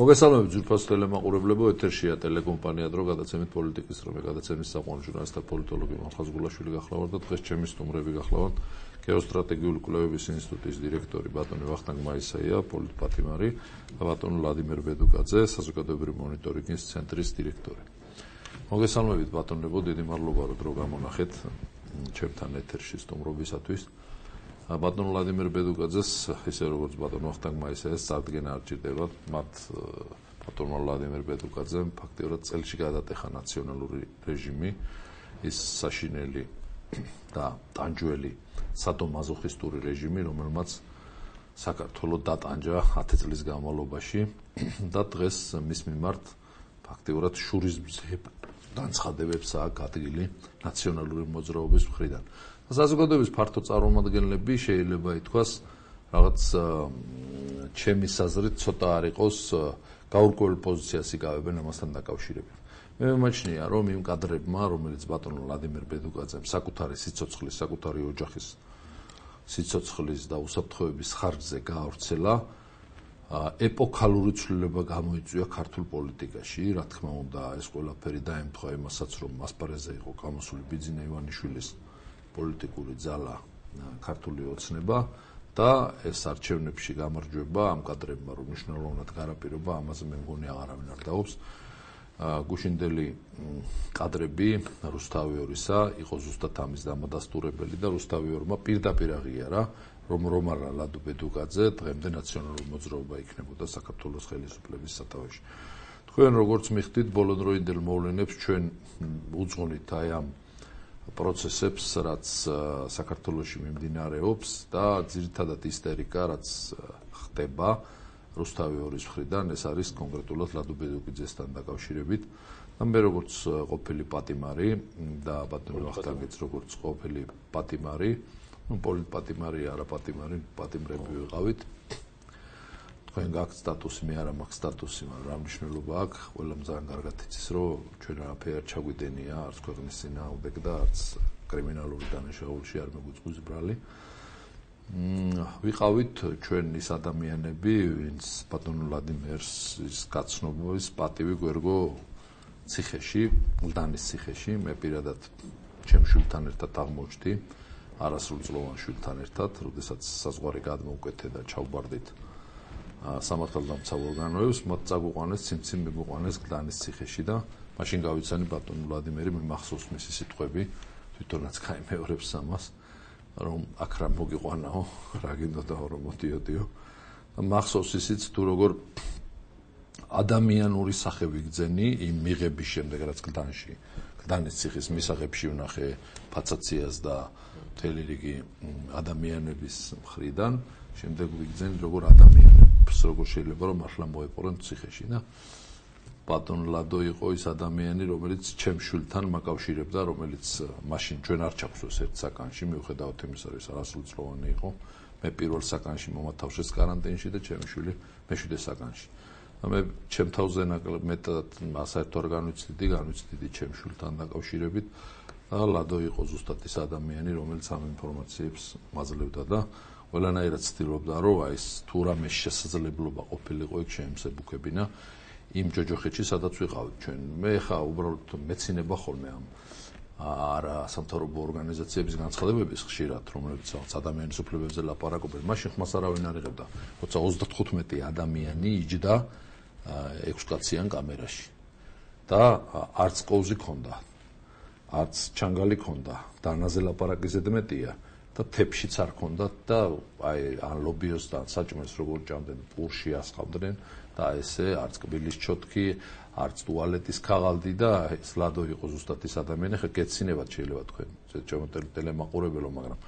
მოგესალმებით ძურფას ტელემაყურებლებო ეთერშია ტელეკომპანია დრო გადაცემით პოლიტიკის რომე გადაცემის საყვარელი ჟურნალისტთა პოლიტოლოგი მახაზ გულაშვილი გახლავართ და დღეს ჩემი სტუმრები გახლავართ. გეოსტრატეგიული კვლევების ინსტიტუტის დირექტორი ბატონი ვახტანგ მაისაია პოლიტპატიმარი და ბატონი ვლადიმერ ბედუკაძე საზოგადოებრივი მონიტორინგის ცენტრის დირექტორი. მოგესალმებით ბატონებო დიდი მადლობა რომ დრო გამონახეთ ჩემთან ეთერში სტუმრობისათვის ბატონ ვლადიმერ ბედუკაძეს ისე როგორც ბატონ ვახტანგ მაისაიას წარდგენა არ ჭირდება მათ ბატონ ვლადიმერ ბედუკაძემ ფაქტიურად წელში გადატეხა ნაციონალური რეჟიმი ის საშინელი და ტანჯველი სადომაზოხისტური რეჟიმი რომელმაც საქართველოს დატანჯა 10 წლის განმავლობაში და დღეს მის მიმართ ფაქტიურად შურიზმზე განცხადებებს აქვს ადგილი ნაციონალური მოძრაობის მხრიდან საზოგადოების ფართო წარმომადგენლები შეიძლება ითქვას რაღაც ჩემი საზრით ცოტა არ იყოს გაურკვეველ პოზიციას იკავებენ ამასთან დაკავშირებით. მე მომაჩნია რომ იმ კადრებმა რომელიც ბატონ ვლადიმერ ბედუკაძემ საკუთარი სიცოცხლის, საკუთარი ოჯახის სიცოცხლის და უსაფრთხოების ხარჯზე გაავრცელა ეპოქალური ცვლილება გამოიწვია ქართულ პოლიტიკაში, რა თქმა უნდა, ეს ყველაფერი დაემთხვა იმასაც, რომ მასპარეზზე იყო გამოსული ბიძინა ივანიშვილის პოლიტიკური ძალა ქართული ოცნება და ეს არჩევნებში გამარჯვება ამ კადრებმა რომ მნიშვნელოვნად გარაპირობა ამაზე მე მგონი აღარავინ არ დაობს. გუშინდელი კადრები რუსთავი ორისა იყო ზუსტად ამის დამადასტურებელი და რუსთავი ორმა პირდაპირ აღიარა რომ რომარა ლადუბედუკაძე დღემდე ნაციონალური მოძრაობა იქნებოდა საქართველოს ხელისუფლების სათავეში. თქვენ როგორც მიხდით ბოლონდროინდელ მოვლენებს ჩვენ უძღვნით აი ამ პროცესებს, რაც საქართველოში მიმდინარეობს და ძირითადად ისტერიკა, რაც ხდება რუსთავი ორის მხრიდან, ეს არის კონკრეტულად ლადუბედუკიძესთან დაკავშირებით. და მე როგორც ყოფილი პატიმარი და ბატონი ვახტანგიც როგორც ყოფილი პატიმარი, ну პოლიტპატიმარი არა პატიმარი, პატიმრები ვიყავით. თქვენ გაქვთ სტატუსი, მე არა მაქვს სტატუსი, მაგრამ რა მნიშვნელობა აქვს? ყველამ ძალიან კარგად იცის, რომ ჩვენ არაფერი არ ჩაგვიდენია, არც ქვეყნის ძინაუდეკ და არც კრიმინალური დანაშაულში არ მეგვიწვის ბრალი. მ ვიყავით ჩვენ ის ადამიანები, ვინც ბატონ ვლადიმერს ის გაცნობის პატივი გვერგო ციხეში, ულდანის ციხეში, მე პირადად ჩემ შვილთან ერთად აღმოჩნდი არასრულწლოვან შვილთან ერთად, როდესაც საზღვარი გადმოუკეთე და ჩავბარდით სამართალდამცავ ორგანოებს, მათ წაგუყვანეს ციმციმ მიგუყვანეს გლანის ციხეში და მაშინ გავიცანი ბატონ ვლადიმერი მე მახსოვს მისი სიტყვები თვითონაც кайმეორებს ამას რომ აქ რა მოგიყვანაო რა გინდოდაო რომ მოდიოდიო და მახსოვს ისიც თუ როგორ ადამიანური სახე ვიგძენი იმ მიღების შემდეგ რაც გლდანში გლდანის ციხის მისაღებში ვნახე ფაცაციას და მთელი რიგი ადამიანების მხრიდან შემდეგ ვიგძენი როგორ ადამიანი ჯგუფს როგორ შეიძლება რომ ახლა მოეპოვონ ციხეში და ბატონ ლადო იყო ის ადამიანი, რომელიც ჩემ შვილთან მაკავშირებდა, რომელიც მაშინ ჩვენ არ ჩაგვსვეს ერთ საკანში, მიუხედავად იმისა, რომ ის არასრულწლოვანი იყო. მე პირველ საკანში მომათავსეს каранტინში და ჩემი შვილი მეშვიდე საკანში. მე ჩემ თავზე ნაკლებ მეტად ასაერთო არ განვიცდიდი, განვიცდიდი ჩემ შვილთან დაკავშირებით. და ლადო იყო ზუსტად ის ადამიანი, რომელიც ამ ინფორმაციებს მაძლევდა და ყველანაირად ცდილობდა რომ აი ეს თუ რამე შესაძლებლობა ყოფილიყო იქ შეემსებუქებინა იმ ჯოჯოხეთში სადაც ვიყავით. ჩვენ მე ხა უბრალოდ მეცინება ხოლმე ამ არა სამთავრობო ორგანიზაციების განცხადებების ხშირად რომლებიც რაღაც ადამიანის უფლებებზე ლაპარაკობენ. მაშინ ხმას არავინ არ იღებდა. როცა 35 ადამიანი იჯდა ექვსკაციან კამერაში. და არც ყოვზი ქონდა არც ჩანგალი ქონდა. დანაზე ლაპარაკი ზედმეტია. და თეფშიც არ ქონდათ და აი ან ლობიოს და საჭმელს როგორ ჭამდნენ პურში ასხავდნენ და ესე არც კბილის ჩოთკი არც ტუალეტის ქაღალდი და ეს ლადო იყო ზუსტად ის ადამიანი ხე გეცინებათ შეიძლება თქვენ ჩემო ტელემაყურებელო მაგრამ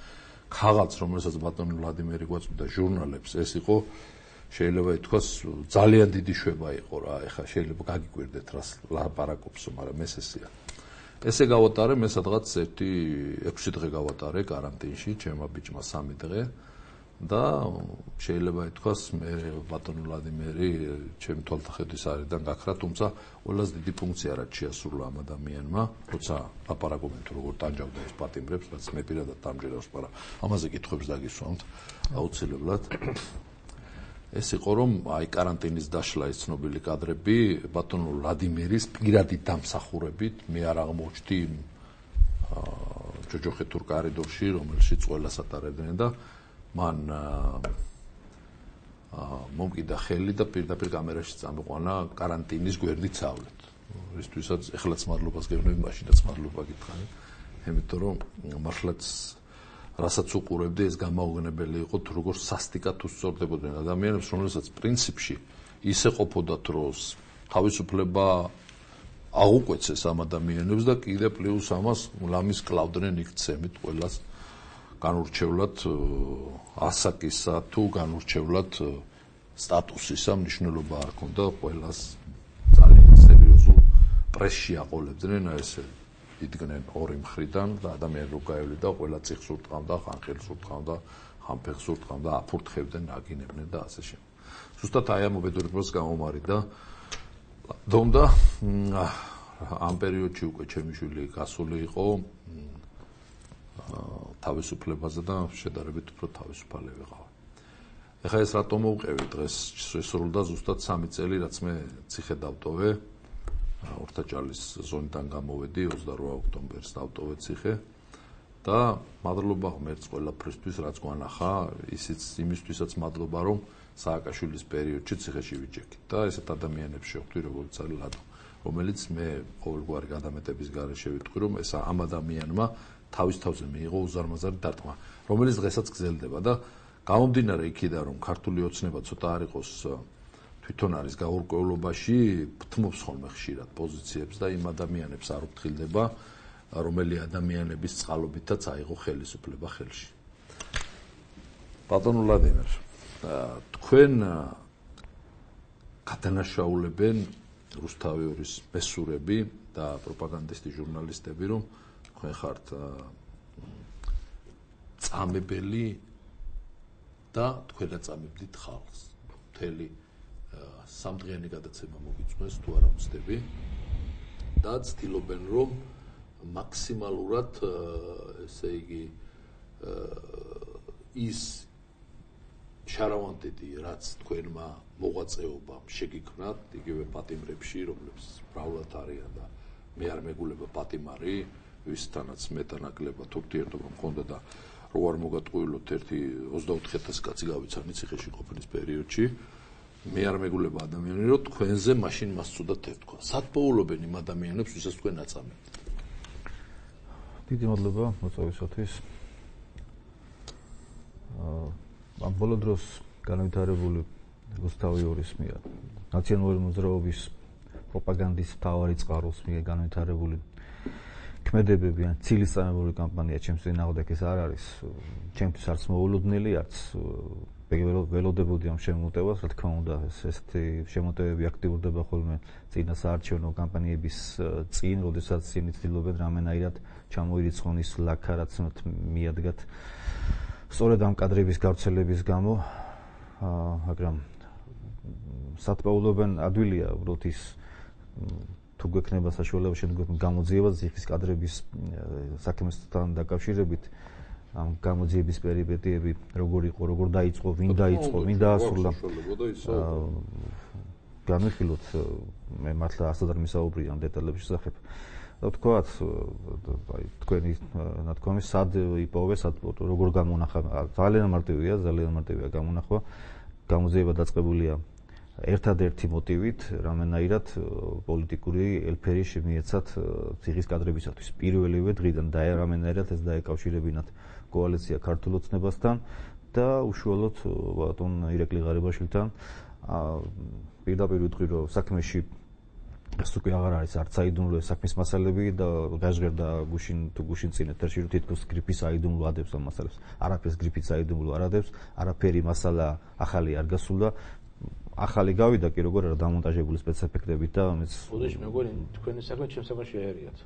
ქაღალდს რომელსაც ბატონი ვლადიმერი გვაწვდა ჟურნალებს ეს იყო შეიძლება ითქვას ძალიან დიდი შვება იყო რა ეხა შეიძლება გაგიკვირდეთ რას ლაპარაკობსო მაგრამ ეს ესეა ესე გავატარე მე სადღაც 1-6 დღე გავატარე каранტინში, ჩემმა ბიჭმა 3 დღე და შეიძლება ითქვას მე ბატონ ვლადიმერი ჩემ თვალთახედვის არიდან გაქრა, თუმცა ყველაზე დიდი ფუნქცია რაც შეასრულა ამ ადამიანმა, როცა აპარაკობენ თუ როგორ ტანჯავდა ეს პატიმრებს, რაც მე პირადად დამჯერავს, მაგრამ ამაზე კითხვებს დაგისვამთ აუცილებლად. ეს იყო რომ აი каранტინის დაშლა ეს ცნობილი კადრები ბატონო ვლადიმირის პირადი დამსახურებით მე არ აღმოჩნდი ჯოჯოხეთურ კორიდორში რომელშიც ყველას ატარებდნენ და მან მომკიდა ხელი და პირდაპირ კამერაში წამოყვანა каранტინის გვერდით წავლეთ რისთვისაც ეხლაც მადლობას გევნები მაშინაც მადლობა გითხარით იმიტომ რომ მართლაც რასაც უყურებდი ეს გამაოგნებელი იყო თუ როგორ სასტიკად უსწორდებოდნენ ადამიანებს რომელსაც პრინციპში ისე ყოფოდა დროს თავისუფლება აღუკვეცეს ამ ადამიანებს და კიდე პლუს ამას ლამის კლავდნენ იქცემით ყოველას განურჩევლად ასაკისა თუ განურჩევლად სტატუსისა მნიშვნელობა არ ქონდა ყოველას ძალიან სერიოზულ პრესში აყოლებდნენ ესე იდგნენ ორი მხრიდან და ადამიანი რო გაევლიდა ყველა ციხს ურტყამდა, ხანხელს ურტყამდა, ხანფეხს ურტყამდა, აფურთხებდნენ, აგინებდნენ და ასე შემდეგ. ზუსტად აი ამ უბედურებას გამომარი და დონდა ამ პერიოდში უკვე ჩემი შვილი გასული იყო თავისუფლებაზე და შედარებით უფრო თავისუფალი ვიყავ. ეხლა ეს რატომ მოვყევი დღეს შესრულდა ზუსტად 3 წელი რაც მე ციხე დავტოვე ორთაჭალის ზონიდან გამოვედი 28 ოქტომბერს დავტოვე ციხე და მადლობა ღმერთს ყველაფრისთვის რაც გვანახა ისიც იმისთვისაც მადლობა რომ სააკაშვილის პერიოდში ციხეში ვიჭექი და ესეთ ადამიანებს შევხვდი როგორც არის ლადო. რომელიც მე ყოველგვარი გადამეტების გარეშე ვიტყვი რომ ეს ამ ადამიანმა თავის თავზე მიიღო უზარმაზარი დარტყმა რომელიც დღესაც გრძელდება და გამომდინარე იქიდან რომ ქართული ოცნება ცოტა არ იყოს თვითონ არის გაურკვევლობაში თმობს ხოლმე ხშირად პოზიციებს და იმ ადამიანებს არ უფრთხილდება რომელი ადამიანების წყალობითაც აიღო ხელისუფლება ხელში. ბატონ ვლადიმერ თქვენ გადანაშაულებენ რუსთავიორის მესურები და პროპაგანდისტი ჟურნალისტები რომ თქვენ ხართ წამებელი და თქვენ აწამებდით ხალხს. მთელი სამდღიანი გადაცემა მოგიწვეს თუ არა ვწდები და ცდილობენ რომ მაქსიმალურად ესე იგი ის შარავანტედი რაც თქვენმა მოღვაწეობამ შეგიქმნათ იგივე პატიმრებში რომლებიც ბრალად არიან და მე არ მეგულება პატიმარი ვისთანაც მეტანაკლებად ურთიერთობა მქონდა და რო არ მოგატყუილოთ ერთი 24000 კაცი გავიცანი ციხეში ყოფნის პერიოდში მე არ მეგულება ადამიანი რომ თქვენზე მაშინ მას ცუდად ეთქვა. სად პოულობენ იმ ადამიანებს, ვისაც თქვენ აწამებთ? დიდი მადლობა მოწვევისათვის. აა ამ ბოლო დროს განვითარებული რუსთავიორის მიერ ნაციონალური მოძრაობის პროპაგანდის თავარი წყაროს მიერ განვითარებული ქმედებები ან ცილისწამებული კამპანია ჩემს წინააღმდეგ ეს არ არის ჩემთვის არც მოულოდნელი არც ველოდებოდი ამ შემოტევას, რა თქმა უნდა, ეს ესეთი შემოტევები აქტიურდება ხოლმე წინა საარჩევნო კამპანიების წინ, როდესაც ისინი ცდილობენ რამენაირად ჩამოირიცხონ ის ლაქა, რაც მიადგათ სწორედ ამ კადრების გავრცელების გამო, მაგრამ სათბაულობენ ადვილია, უბრალოდ ის თუ გვექნება საშუალება შემდგომ გამოძიება ზიხის კადრების საქმესთან დაკავშირებით, ამ გამოძიების პერიპეტიები როგორ იყო, როგორ დაიწყო, ვინ დაიწყო, ვინ დაასრულა. განვიხილოთ მე მართლა ასად არ მისაუბრია ამ დეტალების შესახებ. და თქვათ, აი თქვენი ნათქვამი სად იპოვე, სად როგორ გამონახა? ძალიან მარტივია, ძალიან მარტივია გამონახვა. გამოძიება დაწყებულია ერთადერთი მოტივით, რამენაირად პოლიტიკური ელფერი შემიეცათ ციხის კადრებისათვის. პირველივე დღიდან და რამენაირად ეს დაეკავშირებინათ კოალიცია ქართულ ოცნებასთან და უშუალოდ ბატონ ირეკლი ღარიბაშვილთან. პირდაპირ ვიტყვი რომ საქმეში ეს უკვე აღარ არის არც აიდუმლო საქმის მასალები და გაჟღერდა გუშინ თუ გუშინ წინ ეთერში რომ თითქოს გრიფის აიდუმლო ადებს ამ მასალებს არაფერს გრიფის აიდუმლო არ ადებს. არაფერი მასალა ახალი არ გასულა ახალი გავიდა კი როგორ არა დამონტაჟებული სპეციფიკებით და ამის ოდეში მეგონი თქვენი საქმე ჩემს საქმეში აერიათ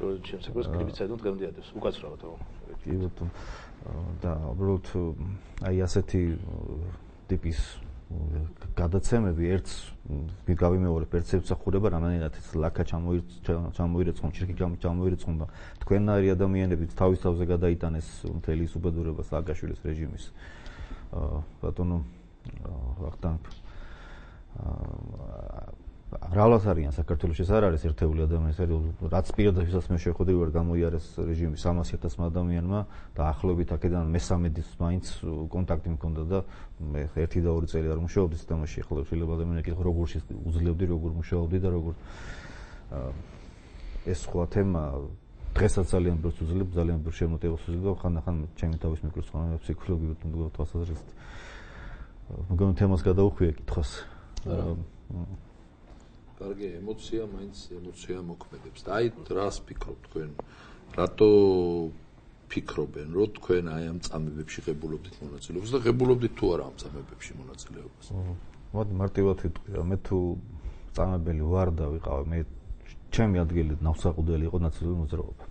რომ ჩემს საკუთარ სკრიპტს აიდო დღემდე ადებს უკაცრავად ხო კი ბატონ და უბრალოდ აი ასეთი ტიპის გადაცემები ერთს მიგავიმეორებ პერცეფცია ხურება რამანენად ეს ლაკა ჩამოირეცხონ ჩირკი ჩამოირეცხონ და თქვენნაირი ადამიანები თავის თავზე გადაიტანეს მთელი სუბედურებას ლაკაშვილის რეჟიმის. ბატონო ვახტანგ აა რალას არიან საქართველოს? ეს არ არის ერთეული ადამიანი არის რაც პირდაპირ მე შეხვედრი ვარ გამოიარეს რეჟიმი 300000 ადამიანმა და ახლობით აქედან მესამედის მაინც კონტაქტი მქონდა და მე ერთი და ორი წელი არ მუშაობდი თამაში ახლა შეიძლება ადამიანი კითხო როგორ უძლებდი როგორ მუშაობდი და როგორ ეს სხვა თემა დღესაც ძალიან ბევრს უძლებ ძალიან ბევრ შემოტევას უძლებ ხანდახან ჩემი თავის მიკროს ხომ ფსიქოლოგიურად უნდა თვალსაზრისით მგონი თემას გადაუხვია კითხოს კარგი ემოცია მაინც ემოცია მოქმედებს. და აი რას ფიქრობ თქვენ? რატო ფიქრობენ რომ თქვენ აი ამ წამებებში ღებულობდით მონაწილეობას და ღებულობდით თუ არა ამ წამებებში მონაწილეობას? მოდი მარტივად ვიტყვი რა მე თუ წამებელი ვარ და ვიყავ მე ჩემი ადგილი ნავსაყუდელი იყო ნაციონალური მოძრაობა.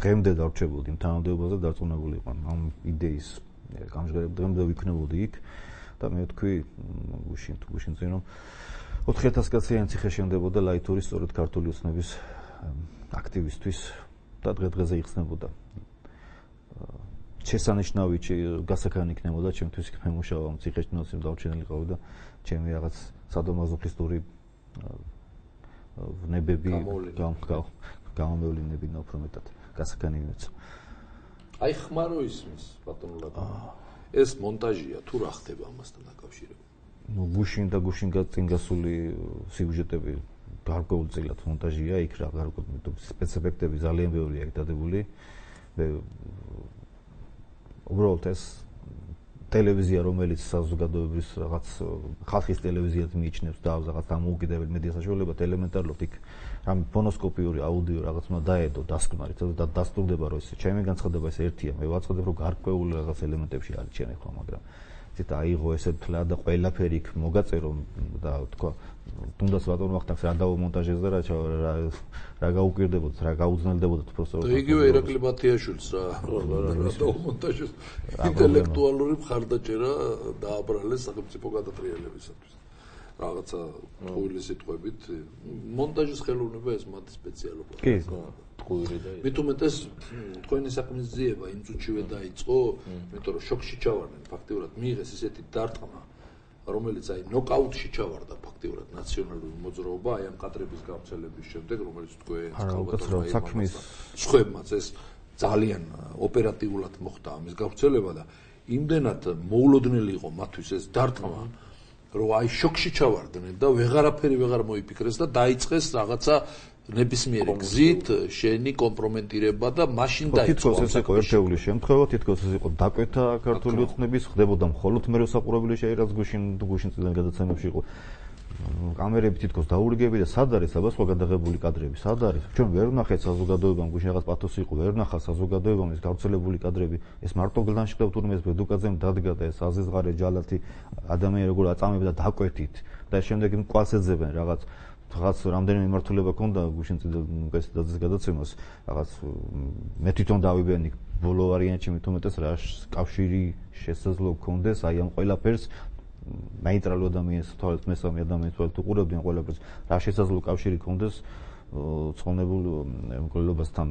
დღემდე დარჩებოდი იმ თანამდებობაზე დარწმუნებული იყო ამ იდეის გამჟღერებ დღემდე ვიქნებოდი იქ და მე ვთქვი გუშინ თუ გუშინ წინ რომ 4000 კაციანი ციხე შემდებოდა ლაითურის სწორედ ქართული ოცნების აქტივისტვის და დღე-დღეზე იხსნებოდა. შესანიშნავი გასაქანი იქნებოდა ჩემთვის იქ მემუშავა ამ ციხეში ნოციმ დავჩენილიყავი და ჩემი რაღაც სადომაზოფისტური ნებები გამომევლინებინა უფრო მეტად გასაქანი იმეც. აი ხმარო ისმის ბატონო ლაკა. ეს მონტაჟია თუ რა ხდება ამასთან დაკავშირებით? ну გუშინ და გუშინ გაწინ გასული სიუჟეტები გარკვეულწილად მონტაჟია იქ რა გარკვეულწილად სპეცეფექტები ძალიან ბევრია იქ დადებული უბრალოდ ეს ტელევიზია რომელიც საზოგადოების რაღაც э, ხალხის ტელევიზიად მიიჩნევს და რაღაც დამოუკიდებელ მედიას საშუალებათ ელემენტარულად იქ რამ ფონოსკოპიური აუდიო რაღაც უნდა დაედო დასკმარით და დასტურდება რომ ეს ჩემი განცხადება ეს ერთია მე ვაცხადებ რომ გარკვეული რაღაც ელემენტებში არის ჩემი ხო მაგრამ ცით აიღო ესე თლა და ყველაფერი იქ მოგაწერო და თქვა თუნდაც ბატონო ვახტანგს რა დაუმონტაჟეს და რა რა გაუკვირდებოდეთ რა გაუძნელდებოდეთ პროფესორ და იგივე ირაკლი ბათიაშვილს რა რა დაუმონტაჟეს ინტელექტუალური მხარდაჭერა დააბრალეს სახელმწიფო გადატრიალებისათვის რაღაცა ტყუილი სიტყვებით. მონტაჟის ხელოვნება ეს მათი სპეციალობაა კი ტყუილი და მით უმეტეს თქვენი საქმის ძიება იმ წუთშივე დაიწყო იმიტომ რომ შოკში ჩავარდნენ ფაქტიურად მიიღეს ესეთი დარტყმა რომელიც აი ნოკაუტში ჩავარდა ფაქტიურად ნაციონალური მოძრაობა აი ამ კადრების გავრცელების შემდეგ რომელიც თქვენ ალბათ საქმის სხვებმაც ეს ძალიან ოპერატიულად მოხდა ამის გავრცელება და იმდენად მოულოდნელი იყო მათთვის ეს დარტყმა რომ აი შოკში ჩავარდნენ და ვეღარაფერი ვეღარ მოიფიქრეს და დაიწყეს რაღაცა ნებისმიერი გზით შენი კომპრომენტირება და მაშინ დაიწყო თითქოს ეს იყო ერთეული შემთხვევა თითქოს ეს იყო დაკვეთა ქართული ოცნების ხდებოდა მხოლოდ მე როსაყურებელი შეიძლება გუშინ გუშინ წიდან გადაცემებში იყო კამერები თითქოს დაურიგები და სად არის აბა სხვა გადაღებული კადრები? სად არის? ჩვენ ვერ ვნახეთ საზოგადოებამ გუშინ რაღაც პათოსი იყო ვერ ვნახა საზოგადოებამ ეს გავრცელებული კადრები. ეს მარტო გლანში და თურმე ეს ბედუკაძემ დადგა და ეს აზიზღარე ჯალათი ადამიანი როგორ აწამებდა დაკვეთით. და შემდეგ იმ კვალს ეძებენ რაღაც რაღაც რამდენიმე მიმართულება ქონდა გუშინ წინდეს დაძის გადაცემას რაღაც მე თვითონ დავიბენი ბოლო ვარიანტში მით უმეტეს რა კავშირი შესაძლო გქონდეს აი ამ ყველაფერს ნეიტრალურ ადამიანს თვალთ მესამე ადამიანს თვალთ უყურებდნენ ყველაფერს. რა შესაძლო კავშირი ქონდეს ცხონებულ მკვლელობასთან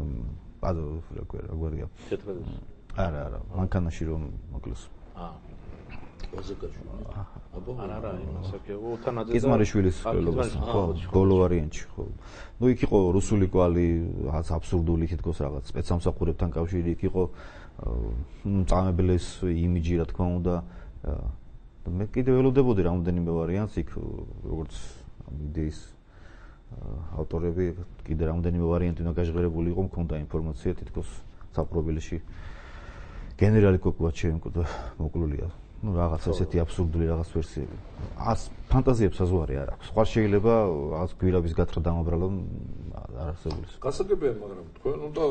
პაზო რა გვარია? არა არა მანქანაში რომ მოკლეს. აა ოზეკაშვილი აბა არა არა იმასაკე უთანაძე იზმარიშვილის მკვლელობას ხო ბოლო ვარიანტში ხო. ну იქ იყო რუსული კვალი რაღაც აბსურდული თითქოს რაღაც სპეცსამსახურებთან კავშირი იქ იყო წამებლის იმიჯი რა თქმა უნდა მე კიდევ ველოდებოდი რამოდენიმე ვარიანტს იქ როგორც იდეის ავტორები კიდე რამოდენიმე ვარიანტი უნდა გაჟღერებული იყო მქონდა ინფორმაცია თითქოს საპრობილში გენერალი კოკუაჩევი მოკლულია ну რაღაც ესეთი აბსურდული რაღაც ვერსიები. ას ფანტაზიებს საზღვარი არ აქვს. სხვა შეიძლება რაღაც გვირაბის გათხრა დამაბრალო არ არსებობს. გასაგებია, მაგრამ თქვენ უნდა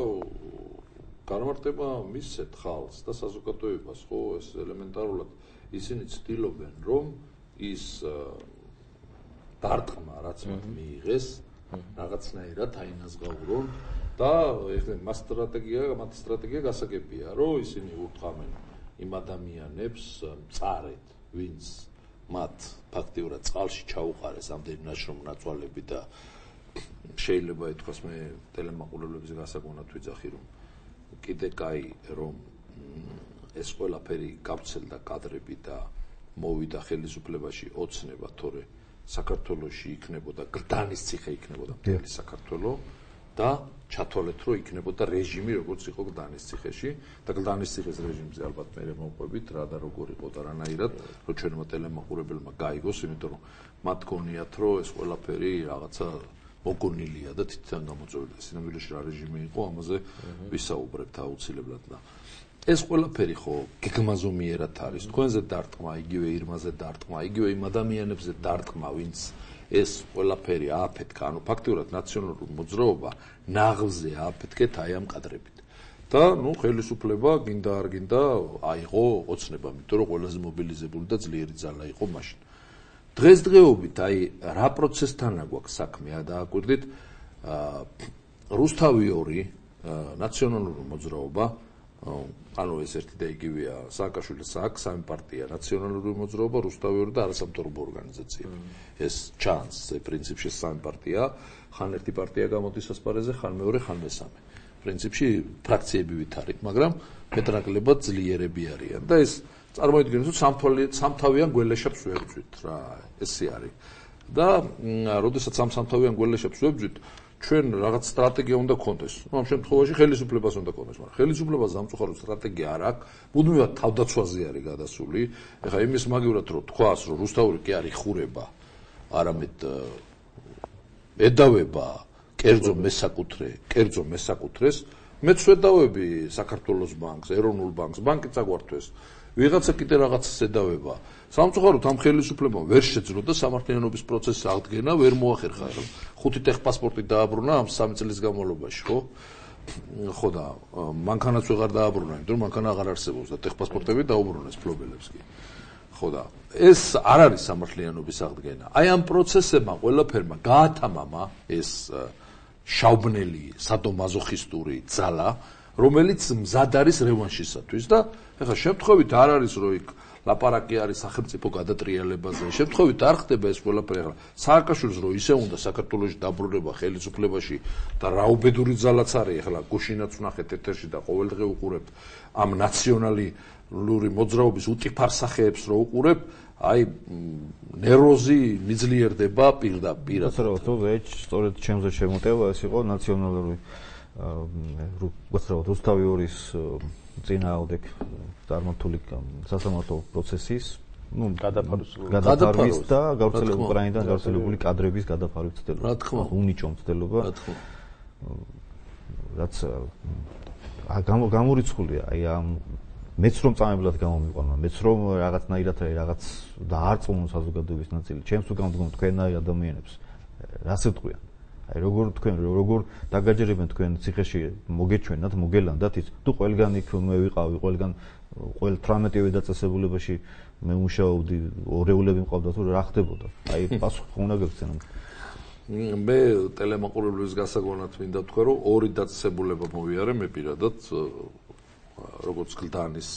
განმარტება მისცეთ ხალხს და საზოგადოებას, ხო, ეს ელემენტარულად ისინი ცდილობენ რომ ის დარტყმა რაც მათ მიიღეს რაღაცნაირად აინაზღაურონ და ეხლა მას სტრატეგია მათ სტრატეგია გასაგებია რომ ისინი უთხრამენ იმ ადამიანებს წარეთ ვინც მათ ფაქტიურად წყალში ჩაუყარეს ამდენი ნაშრომ ნაცვალები და შეიძლება ითქვას მე ტელემაყურებლების გასაგონად ვიძახი რომ კიდე კაი რომ ეს ყველაფერი გავცელდა კადრები და მოვიდა ხელისუფლებაში ოცნება თორე საქართველოსში იქნებოდა გრდანის ციხე იქნებოდა მთელი საქართველო და ჩათვალეთ რომ იქნებოდა რეჟიმი როგორც იყო გრდანის ციხეში. და გრდანის ციხეს რეჟიმზე ალბათ მე მოვყვებით რა და როგორ იყო და რანაირად რომ ჩვენმა ტელემაყურებელმა გაიგოს იმიტომ რომ მათ გონიათ რომ ეს ყველაფერი რაღაცა მოგონილია და თვითონ გამოწვეული სინამდვილეში რა რეჟიმი იყო ამაზე ვისაუბრებთ აუცილებლად და ეს ყველაფერი ხო გეგმაზომიერად არის. თქვენზე დარტყმა იგივე ირმაზე დარტყმა იგივე იმ ადამიანებზე დარტყმა ვინც ეს ყველაფერი ააფეთქა. ანუ ფაქტიურად ნაციონალური მოძრაობა ნაღზე ააფეთქეთ აი ამ კადრებით. და ნუ ხელისუფლება გინდა არ გინდა აიღო ოცნება იმიტომ რომ ყველაზე მობილიზებული და ძლიერი ძალა იყო მაშინ. დღესდღეობით აი რა პროცესთანა გვაქვს საქმე? დააკვირდით რუსთავი 2 ნაციონალური მოძრაობა ანუ ეს ერთი და იგივეა სააკაშვილის სააკ სამი პარტია ნაციონალური მოძრაობა რუსთავი 2 და არასამთავრობო ორგანიზაცია. ეს ჩანს ზე პრინციპში სამი პარტია ხან ერთი პარტია გამოდის ასპარეზზე ხან მეორე ხან მესამე. პრინციპში ფრაქციები ვითარით მაგრამ მეტნაკლებად ძლიერები არიან და ეს წარმოიდგინეთ რომ სამთავი სამთავიან გველეშაპს ვებძვით რა ესე არის. და როდესაც ამ სამთავიან გველეშაპს ვებძვით ჩვენ რაღაც სტრატეგია უნდა გქონდეს. ну ამ შემთხვევაში ხელისუფლებას უნდა გქონდეს, მაგრამ ხელისუფლებას ამწუხარო სტრატეგია არ აქვს. მუდმივად თავდაცვაზე არის გადასული. ეხლა იმის მაგივრად რომ თქვას, რომ რუსთავური კი არის ხურება, არამედ ედავება კერძო მესაკუთრე, კერძო მესაკუთრეს, მეც ვედავები საქართველოს ბანკს, ეროვნულ ბანკს, ბანკი წაგვართვეს. ვიღაცა კიდე რაღაცას ედავება. სამწუხაროდ ამ ხელისუფლებამ ვერ შეძლო და სამართლიანობის პროცესის აღდგენა ვერ მოახერხა. ხუთი ტეხ პასპორტი დააბრუნა ამ სამი წლის განმავლობაში, ხო? ხო და მანქანაც ვეღარ დააბრუნა, იმიტომ რომ მანქანა აღარ არსებობს და ტეხ პასპორტები დაუბრუნეს ფლობელებს კი. ხო და ეს არ არის სამართლიანობის აღდგენა. აი ამ პროცესებმა ყველაფერმა გაათამამა ეს შაუბნელი სადომაზოხისტური ძალა, რომელიც მზად არის რევანშისათვის და ეხლა შემთხვევით არ არის რომ იქ ლაპარაკი არის სახელმწიფო გადატრიალებაზე. შემთხვევით არ ხდება ეს ყველაფერი ახლა. სააკაშვილს რო ისე უნდა საქართველოს დაბრუნება ხელისუფლებაში და რაუბედური ძალაც არის ახლა გუშინაც ვნახეთ ეთერში და ყოველდღე უყურებთ ამ ნაციონალური მოძრაობის უტიფარ სახეებს რო უყურებ, აი ნეროზი მიძლიერდება პირდაპირ. თუ ეჭ სწორედ ჩემზე შემოტევა ეს იყო ნაციონალური უცრავად რუსთავი ორის წინააღმდეგ წარმართული სასამართლო პროცესის ну გადაფარვის და გავრცელებული უკრაინიდან გავრცელებული კადრების გადაფარვის ცდელობა. რა თქმა უნდა, უნიჭო ცდელობა. რა თქმა უნდა. რაც აა გამორიცხულია აი ამ მეც რომ წამებლად გამომიყვანა, მეც რომ რაღაცნაირად რაღაც დაარწმუნო საზოგადოების ნაწილი, ჩემს თუ გამდგომ თქვენაი ადამიანებს რას ეთქვიან? აი როგორ თქვენ როგორ დაგაჯერებენ თქვენ ციხეში მოგეჩვენათ მოგელანდათ ის? თუ ყველგან იქ მე ვიყავი ყველგან ყოველ 18-ვე დაწესებულებაში მე მუშაობდი ორეულები მყავდა თუ რა ხდებოდა? აი პასუხი უნდა გექცენო მე ტელემაყურებლების გასაგონად მინდა თქვა რომ ორი დაწესებულება მოვიარე მე პირადად როგორც გლდანის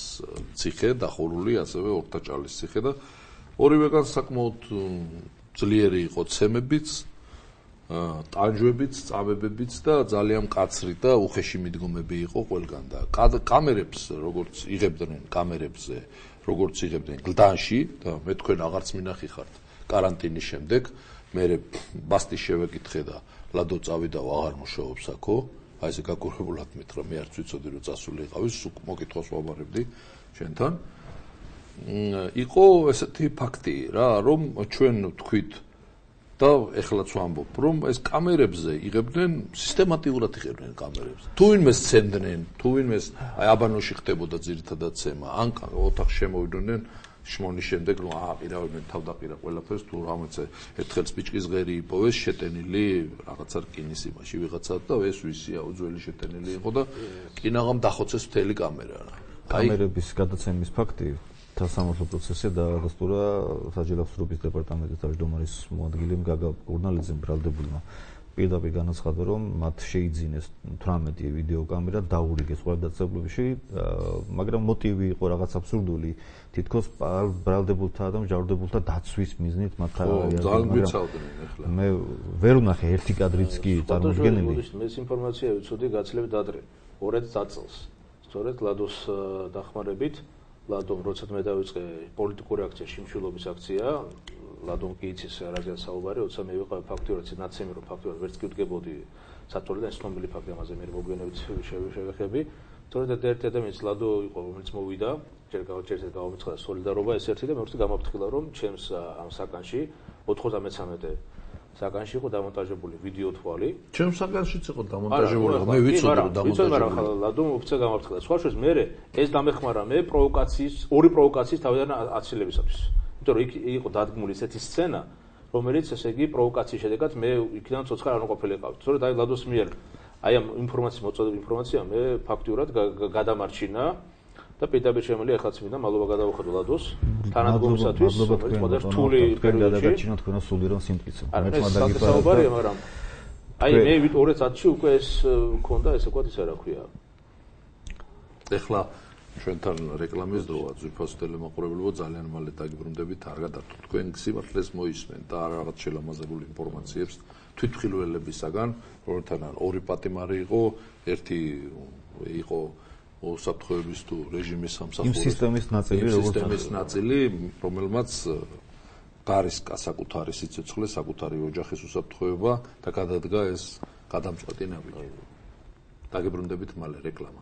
ციხე დახურული ასევე ორთაჭალის ციხე და ორივეგან საკმაოდ ძლიერი იყო ცემებიც ტანჯვებიც, წამებებიც და ძალიან მკაცრი და უხეში მიდგომები იყო ყველგან და კამერებს როგორც იღებდნენ კამერებზე, როგორც იღებდნენ გლდანში და მე თქვენ აღარც მინახიხართ каранტინის შემდეგ მე ბასტის შევეკითხე და ლადო წავიდა აღარ მუშაობს აქო. აი ესე გაკურებულად მითხრა, მე არც ვიცოდი რომ წასულიყავი, სულ მოკითხვას ვაბარებდი შენთან. იყო ესეთი ფაქტი რა, რომ ჩვენ თქვით და ეხლაც ვამბობ, რომ ეს კამერებზე იღებდნენ სისტემატიურად იღებდნენ კამერებზე. თუ ვინმე სცემდნენ, თუ ვინმე აი აბანოში ხდებოდა ძირითადად ცემა, ან ოთახში შემოვიდნენ შმონის შემდეგ რომ ააყირავდნენ თავდაყირა ყველაფერს თუ რამეც ერთხელ სპიჭკის ღერი იპოვეს შეტენილი რაღაცა რკინის იმაში ვიღაცა და ეს ვისია უძველი შეტენილი იყო და კინაღამ დახოცეს მთელი კამერა რა. კამერების გადაცემის ფაქტი სასამართლო პროცესზე დაადასტურა საჯარო სტრუპის დეპარტამენტის თავმჯდომარის მოადგილემ გაგა ურნალიძემ ბრალდებულმა. პირდაპირ განაცხადა რომ მათ შეიძინეს 18 ვიდეო კამერა დაურიგეს ყველდაცებლებში მაგრამ მოტივი იყო რაღაც აბსურდული თითქოს ბრალდებულთა და მჟავრდებულთა დაცვის მიზნით მათ ძალიან ვიცავდნენ ახლა მე ვერ ვნახე ერთი კადრიც კი წარმოდგენილი მე ეს ინფორმაცია ვიცოდი გაცლებით ადრე 2010 წელს სწორედ ლადოს დახმარებით ლადომ როცა მე დავიწყე პოლიტიკური აქცია შიმშილობის აქცია ლადომ კი იცის რაზეა საუბარი როცა მე ვიყავ ფაქტიურად ნაცემი რომ ფაქტიურად ვერც კი ვდგებოდი საწოლიდან ეს ცნობილი ფაქტი ამაზე მე მოგვიანებით შევეხები. სწორედ ერთ ადამიანს ლადო იყო რომელიც მოვიდა ჯერ გავჭერეთ გავამიცხადა სოლიდარობა ეს ერთი და მეორე გამაფრთხილა რომ ჩემს ამ საკანში 93 საკანში იყო დამონტაჟებული ვიდეო თვალი. ჩემ საკანშიც იყო დამონტაჟებული, მე ვიცოდი რომ დამონტაჟებული. ვიცოდი, მაგრამ ხალხ ლადომ ოფიციალ გამაფრთხილა. სხვა შეს მე ეს დამეხმარა მე პროვოკაციის, ორი პროვოკაციის თავიდან აცილებისათვის. იმიტომ რომ იქ იყო დადგმული ესეთი სცენა, რომელიც ესე იგი პროვოკაციის შედეგად მე იქიდან ცოცხალ არ მოყოფილი ყავთ. სწორედ აი ლადოს მიერ აი ამ ინფორმაციის მოწოდებული ინფორმაცია მე ფაქტიურად გადამარჩინა და პირდაპირ შემიძლია ახაც მინდა მადლობა გადავუხადო ლადოს თანადგომისათვის რომელიც მოდი რთული პერიოდში. თქვენ სული რომ სიმტკიცო. მე თვითონ მაგრამ აი მე 2010-ში უკვე ეს მქონდა ესე ვქოთ ისე რა ქვია. ეხლა ჩვენთან რეკლამის დროა ძვირფას ტელემაყურებლებო ძალიან მალე დაგიბრუნდებით არ გადართო თქვენ სიმართლეს მოისმენ და არ რაღაც შელამაზებული ინფორმაციებს თვითმხილველებისაგან რომელთან ორი პატიმარი იყო ერთი იყო უსაფრთხოების თუ რეჟიმის სამსახურის იმ სისტემის ნაწილი როგორც სისტემის ნაწილი რომელმაც გარის საკუთარი სიცოცხლე, საკუთარი ოჯახის უსაფრთხოება და გადადგა ეს გადამწყვეტი ნაბიჯი. დაგებრუნდებით მალე რეკლამა.